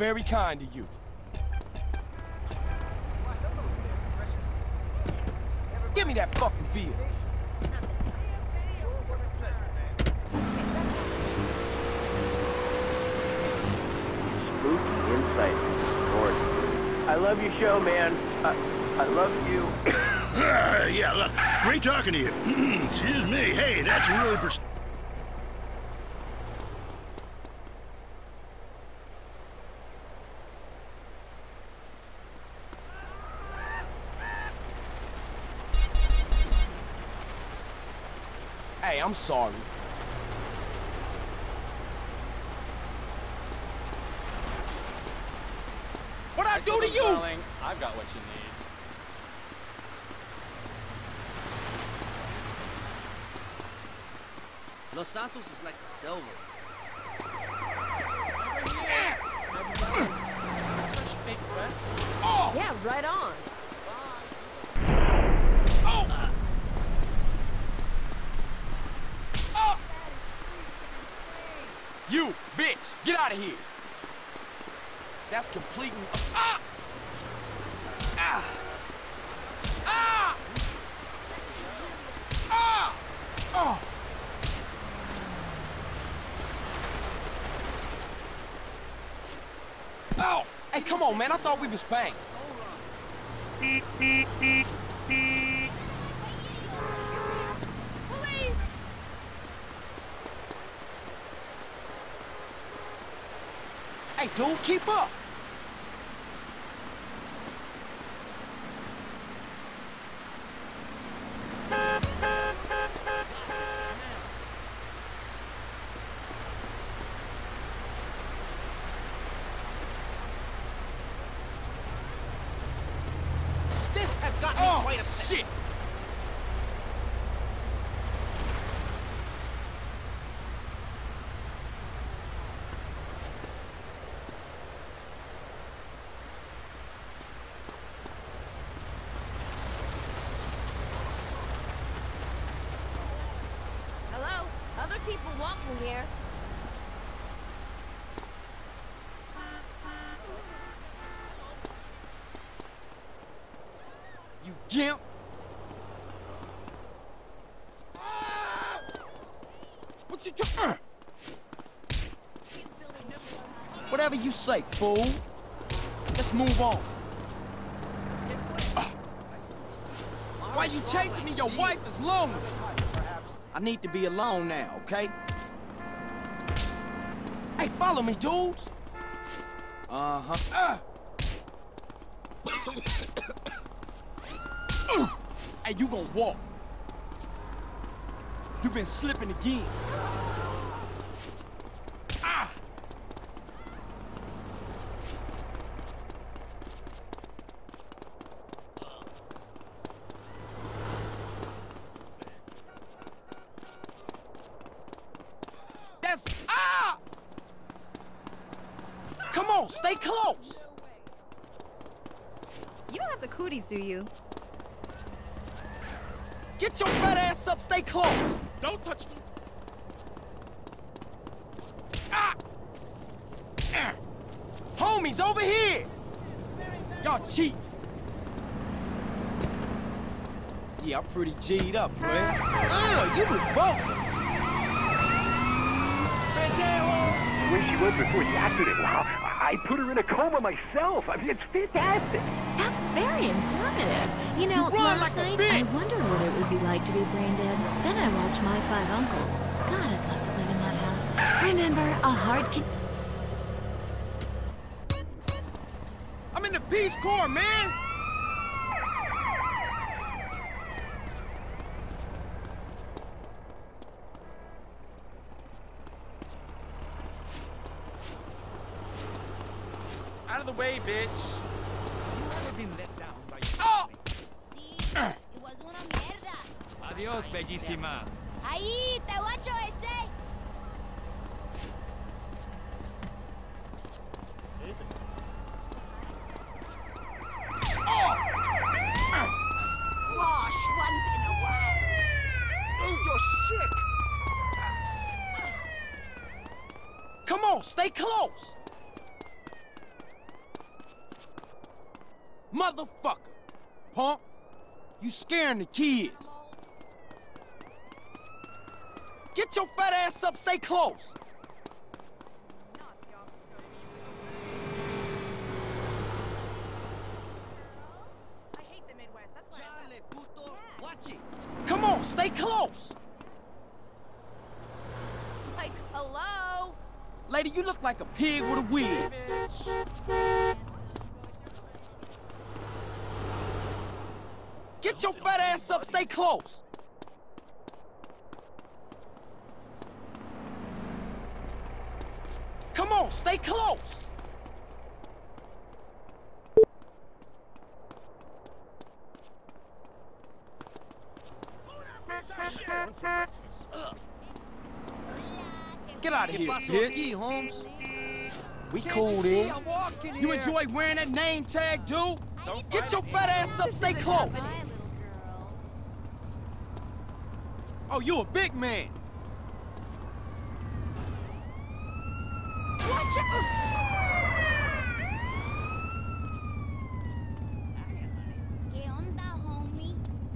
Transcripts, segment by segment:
That's very kind of you. Give me that fucking veal. Spooky insight. Lord. I love your show, man. I, I love you. Uh, yeah, look, great talking to you. Excuse me. Hey, that's really I'm sorry. What I do to you? Darling, I've got what you need. Los Santos is like the silver. Oh! Yeah, right on. Oh! Oh! You, bitch! Get out of here! That's completing... Ah! Ah! Ah! Ah! Oh! Oh! Hey, come on, man. I thought we was bang. Dude, keep up. This has got me Oh, quite upset. shit! Hello? Other here. You gimp! What you trying? Uh. Whatever you say, fool. Let's move on. Uh. Why are you chasing me? Your wife is lonely. I need to be alone now, okay? Hey, follow me, dudes. Uh-huh. Uh. Hey, you gonna walk. You been slipping again. Ah! That's ah! Come on, stay close. You don't have the cooties, do you? Get your fat ass up, stay close. Don't touch me. Ah! Ah! Homies, over here! Y'all cheat. Yeah, I'm pretty G'd up, man. Ugh, you revolt. The way she was before the accident, wow. I put her in a coma myself. I mean, it's fantastic. That's very informative. You know, You last like night I bitch. wondered what it would be like to be brain dead. Then I watched My Five Uncles. God, I'd love to live in that house. Remember, a hard Peace Corps, man. Out of the way, bitch. Oh! Sí, it was una mierda. Adios, bellísima. Stay close! Motherfucker! Punk! You scaring the kids! Get your fat ass up, stay close! Pig with a wig. Get your fat ass up, stay close. Come on, stay close. Get out of ¿Qué here, bitch. Holmes? We cool then. You enjoy wearing that name tag, dude? Get your fat ass up, stay close. Bye. Oh, you a big man. Watch out! ¿Qué?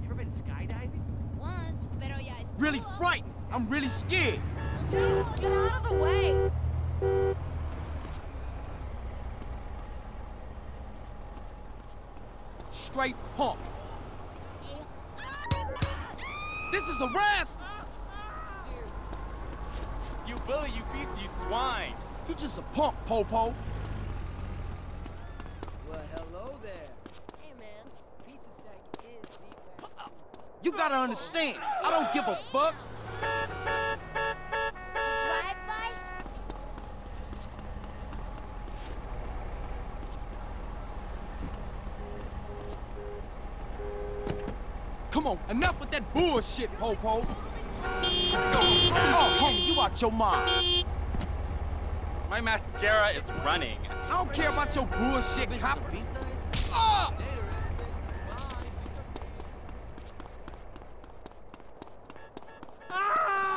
Ever been skydiving? Once, pero ya estuvo. Really frightened. I'm really scared. Dude, get out of the way! Straight punk. This is harassment. You bully, you beat, you swine. You just a punk, Popo. Well, hello there. Hey, man. Pizza Stack is the best. You gotta understand. I don't give a fuck. Enough with that bullshit, Popo. Oh, homie, you out your mind. My mascara is running. I don't care about your bullshit, cop. Pizzas? Ah!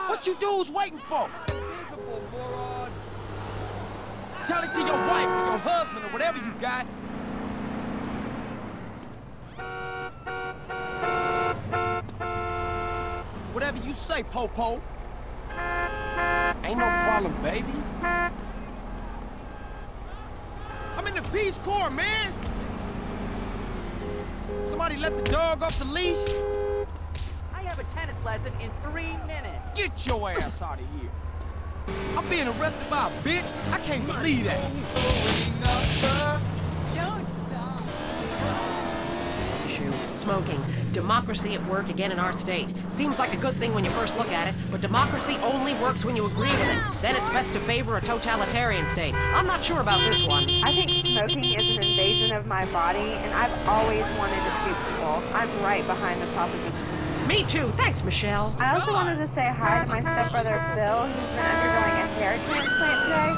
What you dudes waiting for? Tell it to your wife or your husband or whatever you got. Whatever you say, Popo. Ain't no problem, baby. I'm in the Peace Corps, man. Somebody let the dog off the leash. I have a tennis lesson in three minutes. Get your ass out of here. I'm being arrested by a bitch. I can't believe that. Smoking. Democracy at work again in our state. Seems like a good thing when you first look at it, but democracy only works when you agree with it. Then it's best to favor a totalitarian state. I'm not sure about this one. I think smoking is an invasion of my body, and I've always wanted to shoot people. I'm right behind the proposition. Me too. Thanks, Michelle. I also wanted to say hi to my stepbrother Phil, who's been undergoing a hair transplant today.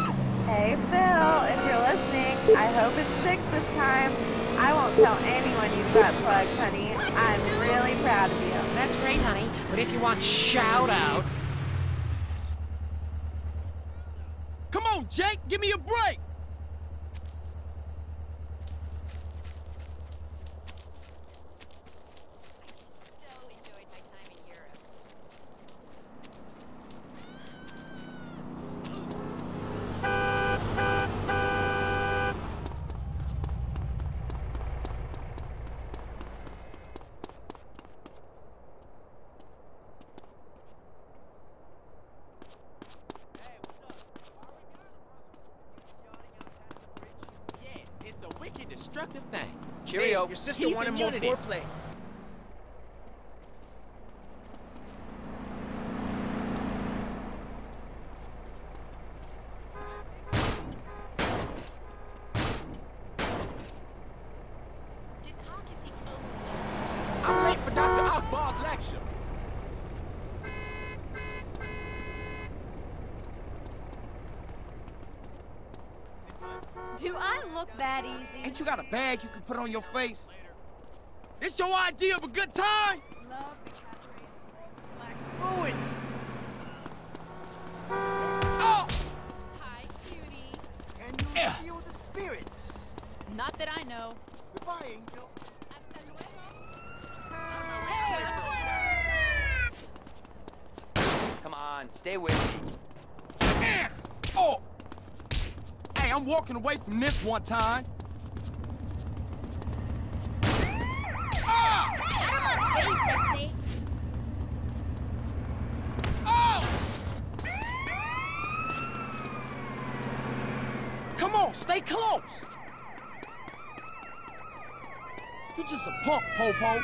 Hey Phil, if you're listening, I hope it's fixed this time. I won't tell anyone you've got plugs, honey. I'm really proud of you. That's great, honey. But if you want shout out, Come on, Jake, give me a break. So enjoyed my time in Europe. Yeah, it's a thing. Cheerio. Hey, your sister Peace wanted more foreplay. you got a bag you can put on your face? This your idea of a good time? Love the. Oh! Hi, cutie. Can you yeah. feel the spirits? Not that I know. Goodbye, angel. Come on, stay with me. Oh! Hey, I'm walking away from this one time. Oh! stay close. You're just a punk, Popo.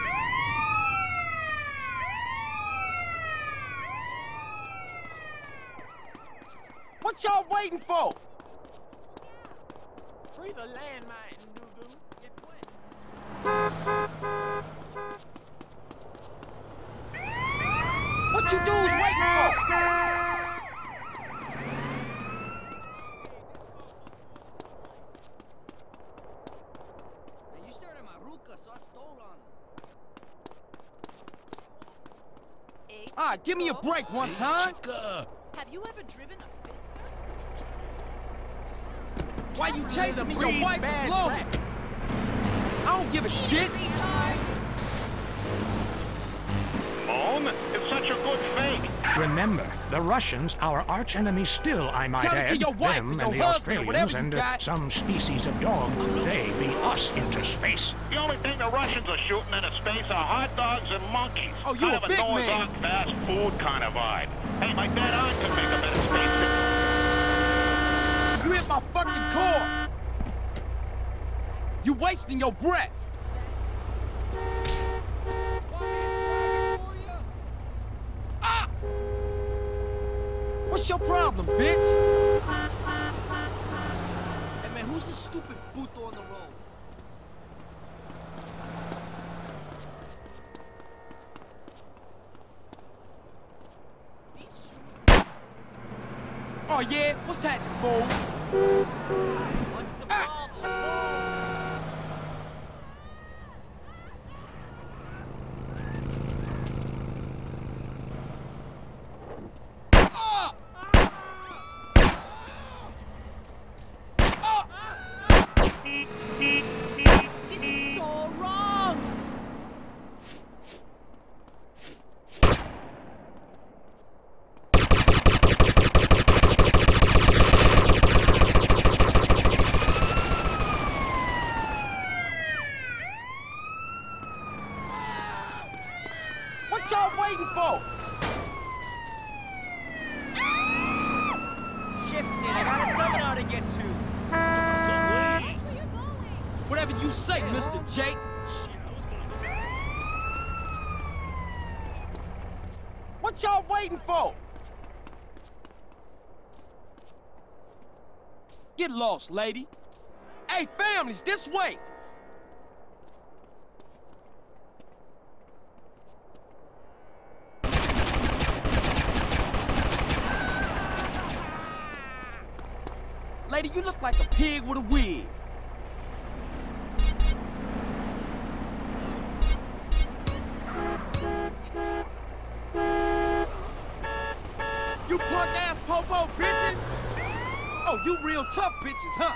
What y'all waiting for? Free the landmine. Get. What you dudes waiting for? you started my ruka, so I stole on him. All right, give me a break one time. Have you ever driven a Why you chasing me? Your wife is loaded. I don't give a shit. Mom, it's such a good fake. Remember, the Russians, our archenemy still, I might Tell it to add, your wife them or and the husband or whatever Australians and uh, some species of dog, they beat us into space. The only thing the Russians are shooting into space are hot dogs and monkeys. Oh, you kind a of a big Noah's man. Ark fast food kind of vibe. Hey, my bad aunt could make a better space. You hit my fucking core. You wasting your breath. Ah! What's your problem, bitch? Hey man, who's the stupid puto on the road? Oh yeah, what's happening, fool? What's the problem? Ah! Ah! so wrong? What y'all waiting for? Shifted. I got a seminar to get to. Whatever you say, Mr. Jake. What y'all waiting for? Get lost, lady. Hey, families, this way. Lady, you look like a pig with a wig. You punk ass popo bitches! Oh, you real tough bitches, huh?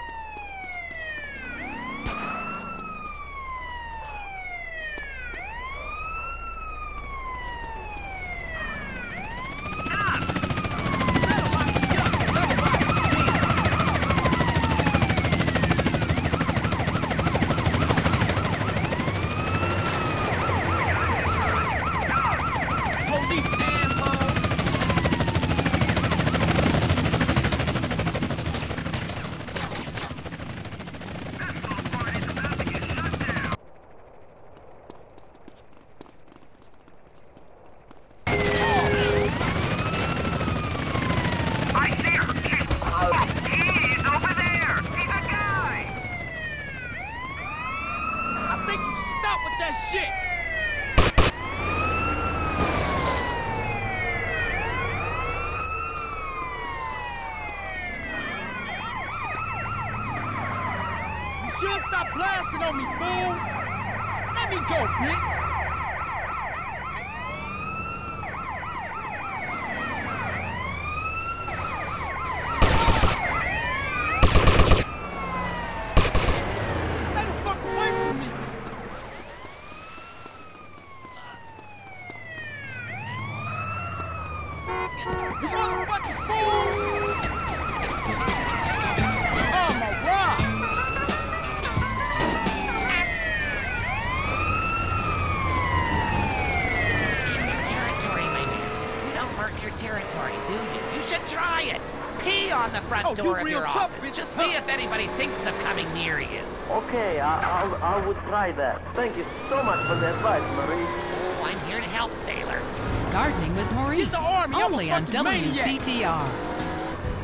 Try that. Thank you so much for the advice, Marie. Oh, I'm here to help, sailor. Gardening with Maurice. the army, Only on. WCTR.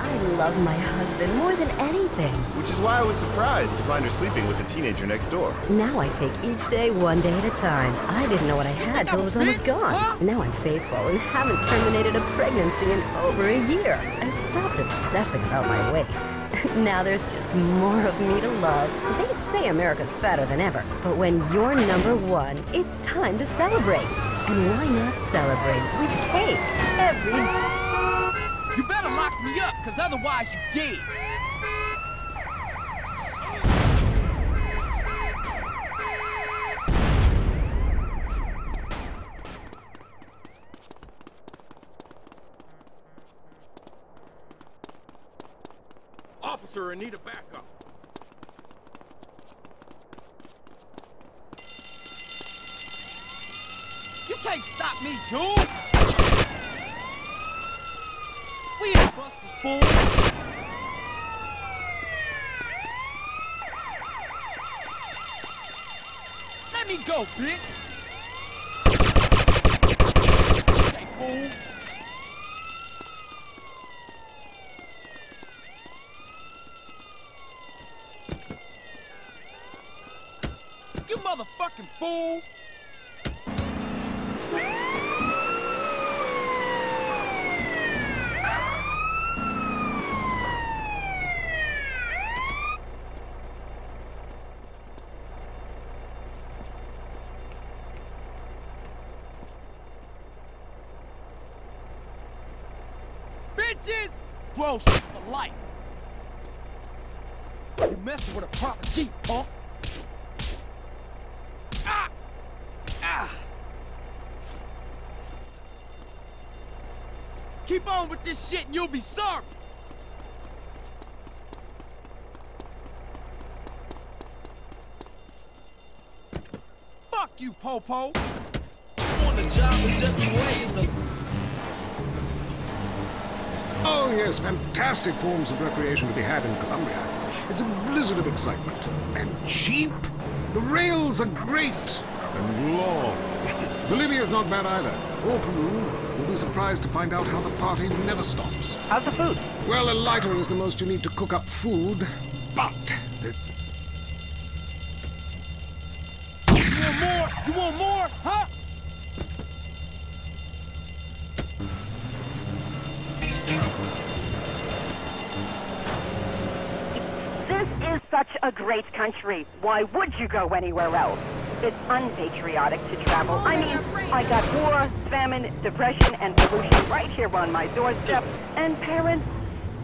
I love my husband more than anything. Which is why I was surprised to find her sleeping with the teenager next door. Now I take each day one day at a time. I didn't know what I had till it was almost gone. Now I'm faithful and haven't terminated a pregnancy in over a year. I stopped obsessing about my weight. Now there's just more of me to love. They say America's fatter than ever, but when you're number one, it's time to celebrate. And why not celebrate with cake every You better lock me up, because otherwise you dead. I need a backup. You can't stop me, dude! We ain't busters, fool! Let me go, bitch! Okay, fool! You motherfucking fool! Bitches! Gross for life! You messing with a proper Jeep, punk! Ah! Ah! Keep on with this shit and you'll be sorry! Fuck you, Popo! On the job with WA is the Oh, yes, fantastic forms of recreation to be had in Colombia. It's a blizzard of excitement. And cheap. The rails are great and long. Bolivia's not bad either. Or Peru. You'll surprised to find out how the party never stops. How's the food? Well, a lighter is the most you need to cook up food, but the You want more? You want more? Huh? This is such a great country. Why would you go anywhere else? It's unpatriotic to travel. I mean, I got war, famine, depression, and pollution right here on my doorstep. And parents,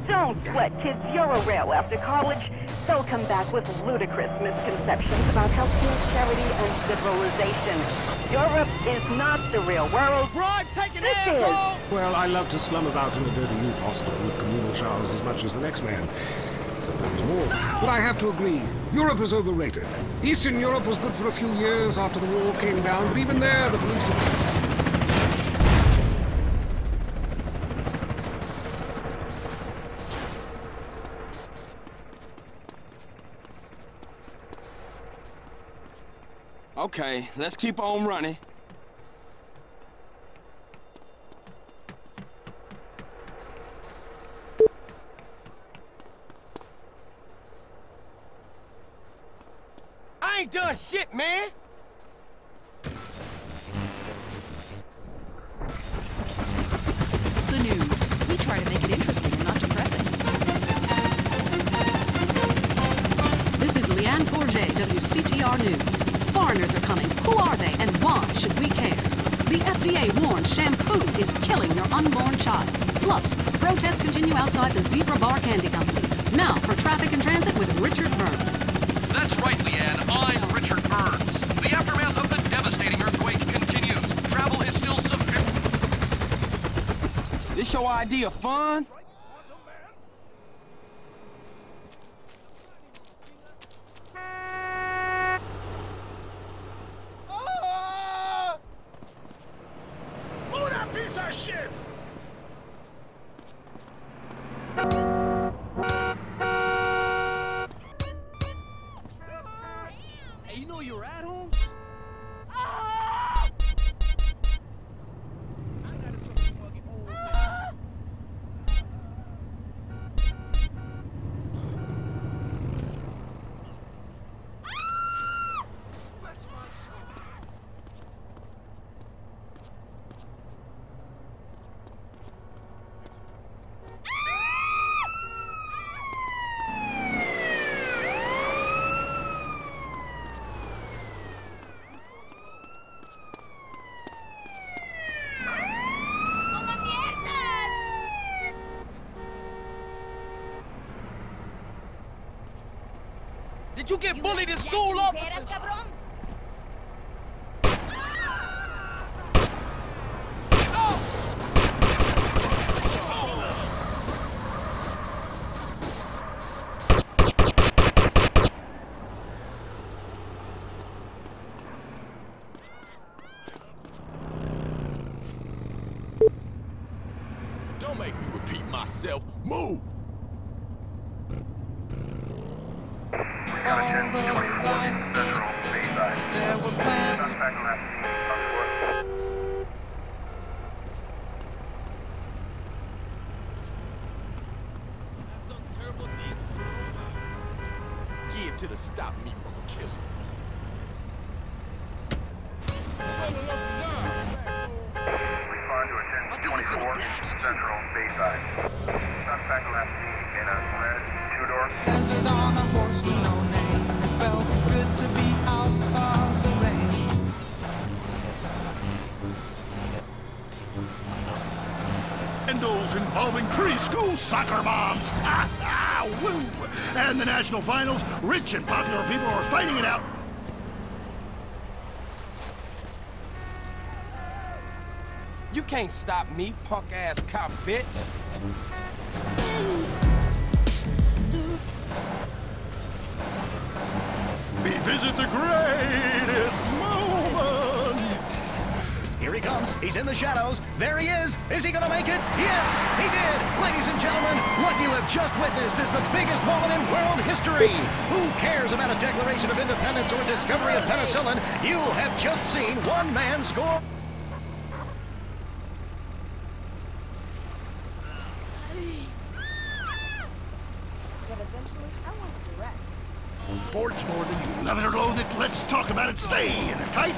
don't let kids Eurorail after college. They'll come back with ludicrous misconceptions about healthcare, charity, and civilization. Europe is not the real world. Bribe taking This is. Well, I love to slum about in a dirty youth hostel with communal showers as much as the next man. But I have to agree, Europe is overrated. Eastern Europe was good for a few years after the wall came down, but even there, the police... Okay, let's keep on running. I ain't done shit, The news. We try to make it interesting and not depressing. This is Leanne Forget, WCTR News. Foreigners are coming. Who are they and why should we care? The FDA warns shampoo is killing your unborn child. Plus, protests continue outside the Zebra Bar Candy Company. Now for traffic and transit with Richard Burns. That's right, Leanne. I'm Richard Burns. The aftermath of the devastating earthquake continues. Travel is still severe. This your idea fun? You get bullied in school, officer? Don't make me repeat myself. Move! Give to the stop me from killing. Respond to attention 24 Central Bayside. Suspect left knee in a red two-door. Desert on a horse with no name. It felt good to be out of the rain. Scandals involving preschool soccer moms. Ha ha! Woo! And the national finals, rich and popular people are fighting it out. You can't stop me, punk-ass cop bitch. He's in the shadows. There he is. Is he going to make it? Yes, he did. Ladies and gentlemen, what you have just witnessed is the biggest moment in world history. Who cares about a Declaration of Independence or a discovery of penicillin? You have just seen one man score. Sports more than you love it or loathe it. Let's talk about it. Stay in a tight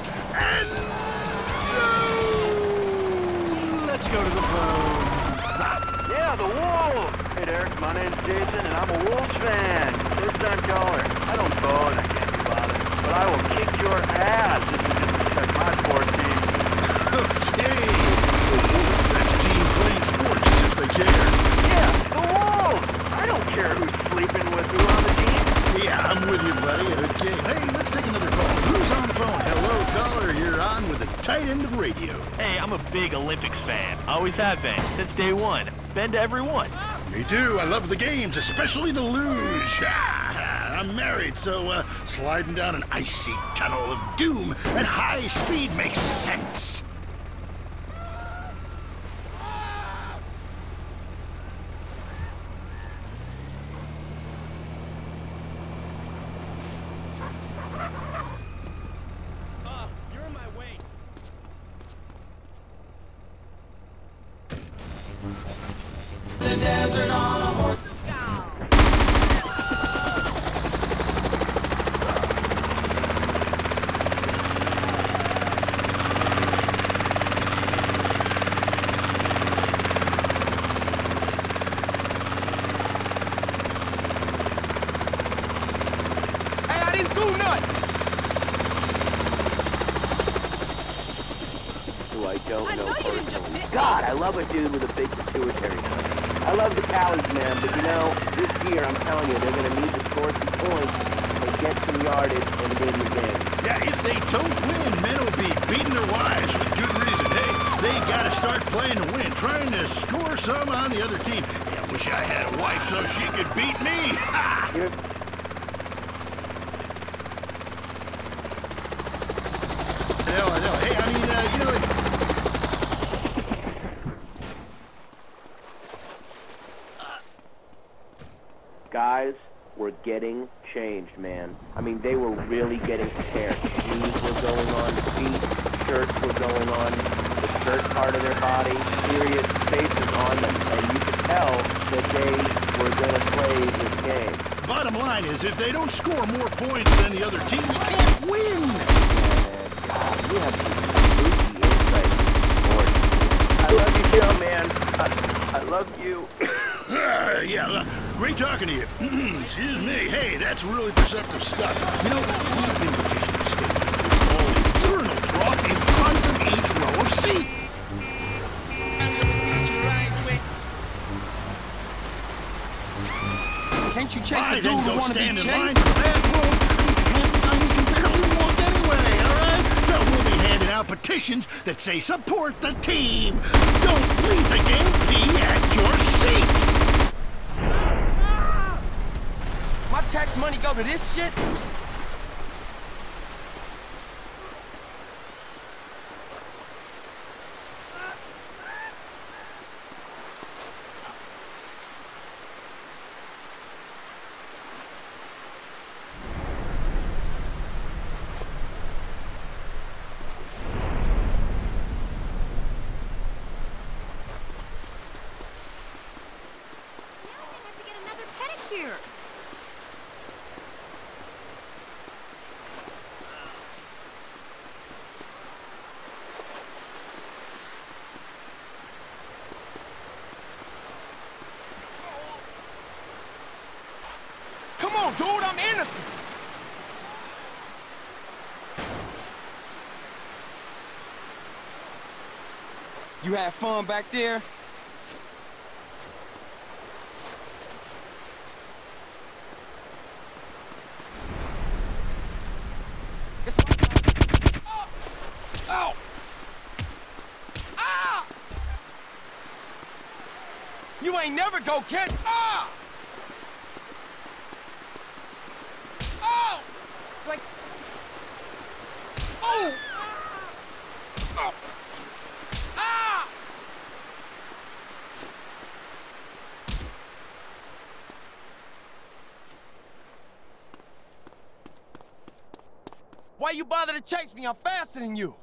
Wolves! Hey, Derek, my name's Jason, and I'm a Wolves fan. First time caller. I don't vote, I can't be bothered. But I will kick your ass if you disrespect my sports team. Okay. That's team playing sports as if they care. Yeah, the Wolves! I don't care who's sleeping with who on the team. Yeah, I'm with you, buddy. Okay. Hey, let's take another call. Who's on the phone? Hello, caller. You're on with the tight end of radio. Hey, I'm a big Olympics fan. Always have been, since day one. Been to every one. Me too. I love the games, especially the luge. Ah, I'm married, so uh, sliding down an icy tunnel of doom at high speed makes sense. You're in my way. The desert on a horse. Hey, I didn't do nothing. Who I don't know personally. God, I love a dude with a big pituitary gland. I love the cowards, man, but you know, this year, I'm telling you, they're going to need to score some points and yardage and win the game. Yeah, if they don't win, men will be beating their wives with good reason. Hey, they gotta start playing to win, trying to score some on the other team. Yeah, wish I had a wife so she could beat me. Ha! I know, I know. Hey, I mean, uh, you know, Guys were getting changed, man. I mean, they were really getting prepared. Shoes were going on, the feet, shirts were going on, the skirt part of their body, serious faces on them, and you could tell that they were going to play this game. bottom line is, if they don't score more points than the other team, you can't win. God, you have spooky insight, Lord. I love you, Joe, man. I, I love you. Yeah, great talking to you. Hmm, excuse me. Hey, that's really perceptive stuff. You know, we've been petitioning the state to urinal trough in front of each row of seats. Can't you chase Why a dude who go wanna be chased? line the bathroom? Half the time you can barely walk anyway, all right? So we'll be handing out petitions that say support the team. Don't leave the game. Be at your seat. My tax money go to this shit? Come on, dude, I'm innocent. You had fun back there? Oh! Ah! You ain't never go catch. Ah! Oh! Like. Oh! Oh! Ah! Why you bother to chase me? I'm faster than you.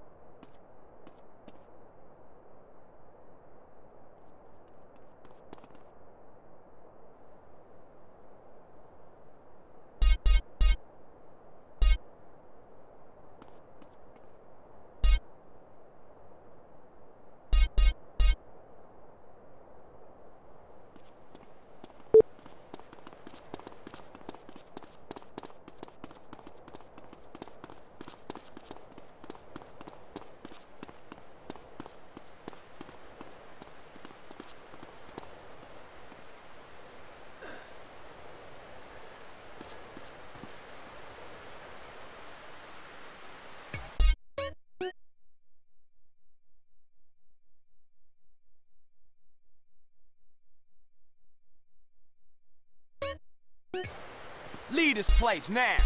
This place now.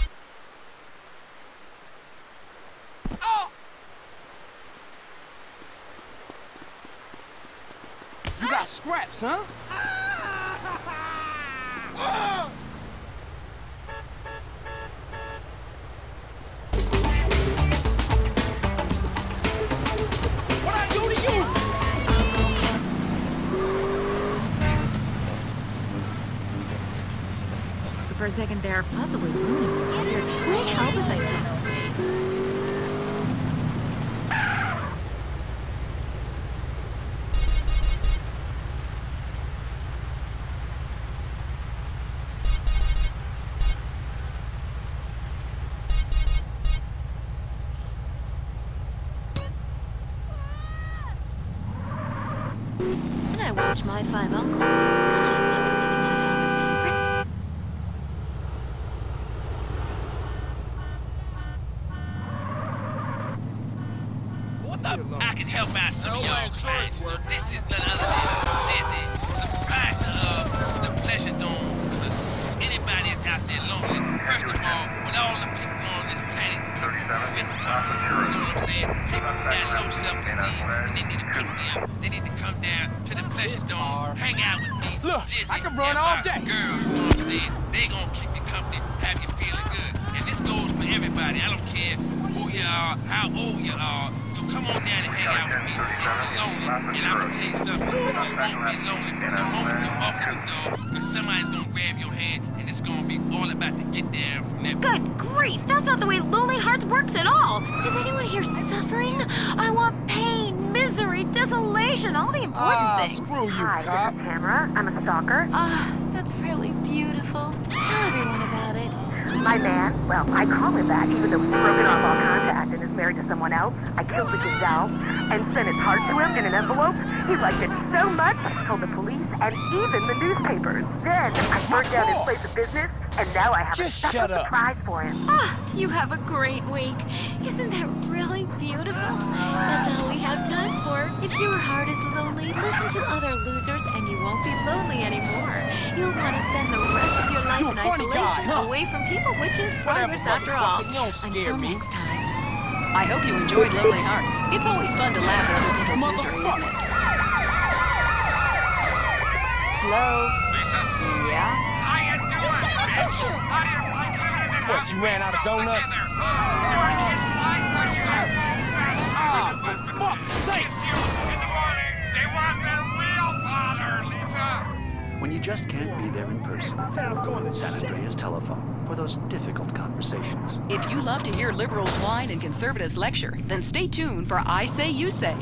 Oh! You got scraps, huh? For a second there, possibly ruining your. Would it help if I. Ah, can help out some of y'all clients. You know, this is none other than Jizzy, the proprietor of the Pleasure Domes Club. Anybody that's out there lonely, first of all, with all the people on this planet, people with company, you know what I'm saying? People who got low self-esteem and they need to pick me up. They need to come down to the Pleasure Dome, hang out with me, Look, Jizzy, I can run and all day. girls, you know what I'm saying? They gonna keep you company, have you feeling good. And this goes for everybody. I don't care who you are, how old you are. So come on down and hang out with me if you're lonely. And I'm gonna tell you something. You won't be lonely from the moment you walk in the door, because somebody's gonna grab your hand and it's gonna be all about to get down from that Good grief, that's not the way Lonely Hearts works at all. Is anyone here suffering? I want pain, misery, desolation, all the important Ah, things. screw you, Hi, cop. this is Tamara. I'm a stalker. Ah, that's really beautiful. My man, well, I call him that, even though he's broken off all contact and is married to someone else. I killed the gazelle and sent his heart to him in an envelope. He liked it so much, he told the police and even the newspapers. Then I burned down his place of business, and now I have Just a shut special up. surprise for him. Ah, you have a great week. Isn't that really beautiful? That's all we have time for. If your heart is lonely, listen to other losers and you won't be lonely anymore. You'll want to spend the rest of your life You a in funny guy, isolation, huh? away from people, which is progress after all. motherfucker, you don't scare Until me. next time. I hope you enjoyed Lonely Hearts. It's always fun to laugh at other people's misery, isn't it? Hello? Lisa? Yeah? How you doing, bitch? How do you like living in that What, house you ran out of donuts? together? Do I kiss like what you got both back ah, for fuck's sake. Kiss you in the morning. They want their real father, Lisa. When you just can't be there in person. San Andreas Telephone for those difficult conversations. If you love to hear liberals whine and conservatives lecture, then stay tuned for I Say You Say.